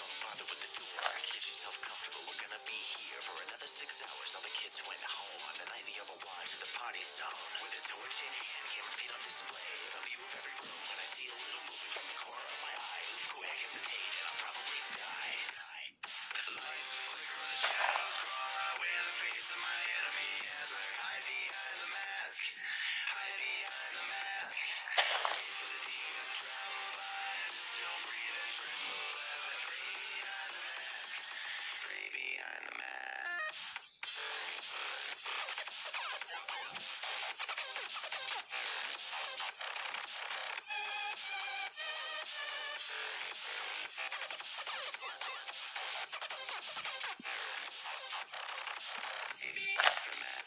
Don't bother with the door. Get yourself comfortable. We're gonna be here for another six hours. All the kids went home on the night the other watch at the party zone. With a torch in hand, camera feed on display. A view of every room. When I see a little movement from the corner of my eye, move quick, hesitate, and I'll probably die. The lights flicker, the shadows crawl. I wear the face of my enemy as I hide behind. Mask.